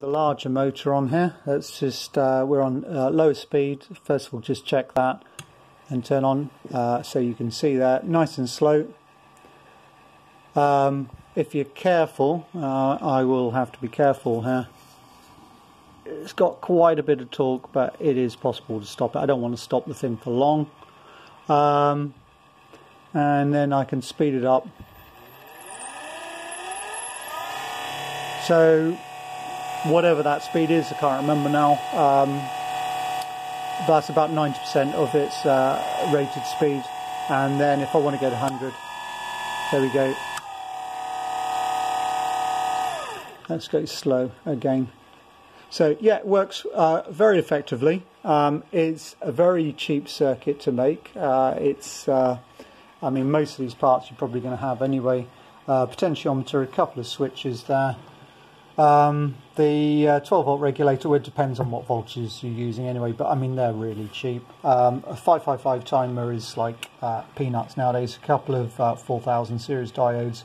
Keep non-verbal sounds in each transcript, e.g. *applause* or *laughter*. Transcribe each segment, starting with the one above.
the larger motor on here. Let's just, uh, we're on uh, lower speed. First of all, just check that and turn on uh, so you can see that. Nice and slow. Um, if you're careful, uh, I will have to be careful here. It's got quite a bit of torque, but it is possible to stop it. I don't want to stop the thing for long. Um, and then I can speed it up. So whatever that speed is, I can't remember now. Um, that's about 90% of its uh, rated speed. And then if I want to get 100, there we go. Let's go slow again. So yeah, it works uh, very effectively. Um, it's a very cheap circuit to make. Uh, it's, uh, I mean, most of these parts you're probably going to have anyway. Uh, potentiometer, a couple of switches there. Um, the uh, 12 volt regulator, it depends on what voltages you're using anyway, but I mean, they're really cheap. Um, a 555 timer is like uh, peanuts nowadays, a couple of uh, 4000 series diodes.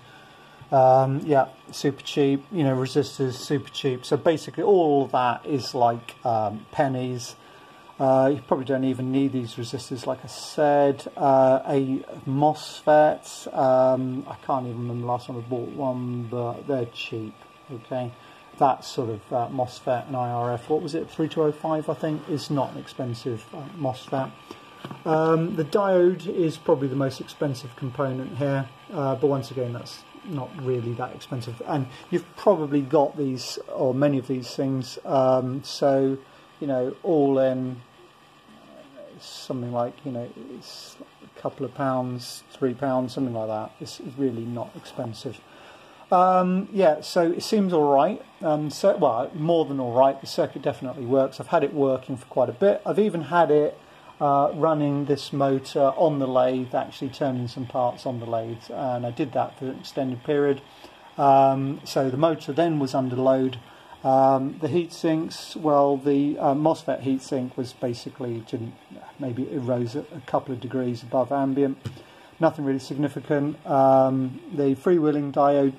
Um, yeah, super cheap, you know, resistors, super cheap. So basically, all that is like um, pennies. Uh, you probably don't even need these resistors, like I said. Uh, a MOSFET, um, I can't even remember the last time I bought one, but they're cheap, okay? that sort of uh, MOSFET and IRF, what was it, 3205 I think, is not an expensive uh, MOSFET. Um, the diode is probably the most expensive component here, uh, but once again that's not really that expensive. And you've probably got these, or many of these things, um, so, you know, all in something like, you know, it's a couple of pounds, three pounds, something like that. It's really not expensive. Um, yeah, so it seems all right. Um, so, well, more than all right. The circuit definitely works. I've had it working for quite a bit. I've even had it uh, running this motor on the lathe, actually turning some parts on the lathe, and I did that for an extended period. Um, so the motor then was under load. Um, the heat sinks, well, the uh, MOSFET heatsink was basically didn't maybe it rose a, a couple of degrees above ambient. Nothing really significant. Um, the freewheeling diode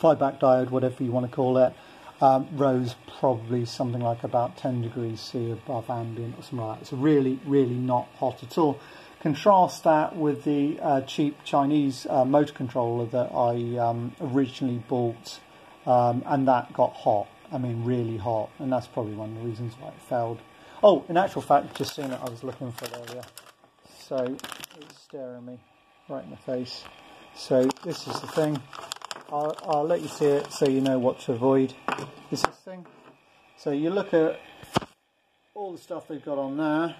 flyback diode, whatever you want to call it, um, rose probably something like about 10 degrees C above ambient or something like that. It's really, really not hot at all. Contrast that with the uh, cheap Chinese uh, motor controller that I um, originally bought, um, and that got hot. I mean, really hot, and that's probably one of the reasons why it failed. Oh, in actual fact, just seen it, I was looking for it earlier. So it's staring me right in the face. So this is the thing. I'll, I'll let you see it so you know what to avoid. Is this thing. So you look at all the stuff they've got on there.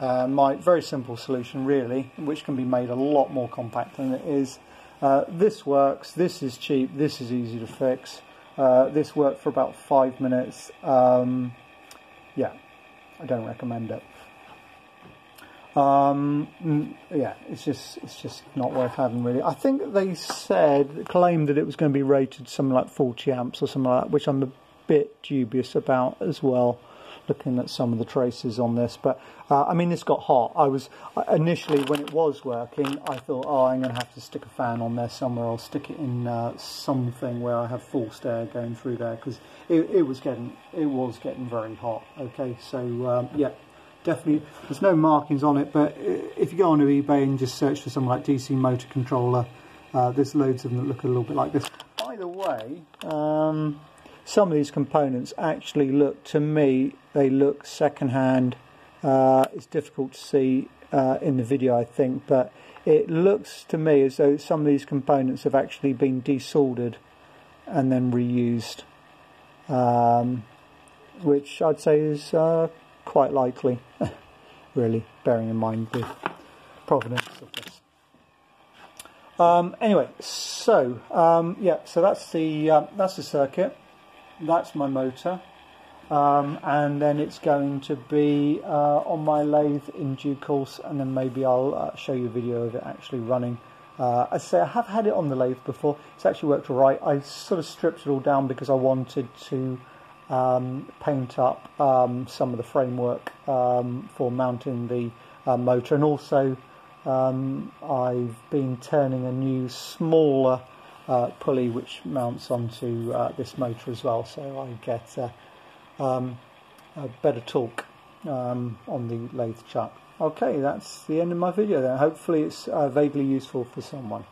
Uh, my very simple solution really, which can be made a lot more compact than it is. Uh, this works, this is cheap, this is easy to fix. Uh, this worked for about five minutes. Um, yeah, I don't recommend it. Um, yeah, it's just it's just not worth having really. I think they said claimed that it was going to be rated something like 40 amps or something like that, which I'm a bit dubious about as well. Looking at some of the traces on this, but uh, I mean, this got hot. I was uh, initially when it was working, I thought, oh, I'm going to have to stick a fan on there somewhere. I'll stick it in uh, something where I have forced air going through there because it, it was getting it was getting very hot. Okay, so um, yeah, definitely there's no markings on it but if you go onto eBay and just search for something like DC motor controller uh, there's loads of them that look a little bit like this. By the way um, some of these components actually look to me they look secondhand. Uh, it's difficult to see uh, in the video I think but it looks to me as though some of these components have actually been desoldered and then reused. Um, which I'd say is uh, quite likely, *laughs* really, bearing in mind the provenance of this. Um, anyway, so um, yeah, so that's the uh, that's the circuit. That's my motor, um, and then it's going to be uh, on my lathe in due course, and then maybe I'll uh, show you a video of it actually running. Uh, I say I have had it on the lathe before. It's actually worked all right. I sort of stripped it all down because I wanted to um, paint up um, some of the framework um, for mounting the uh, motor and also um, I've been turning a new smaller uh, pulley which mounts onto uh, this motor as well, so I get uh, um, a better torque on the lathe chuck. Okay, that's the end of my video then. Hopefully it's uh, vaguely useful for someone.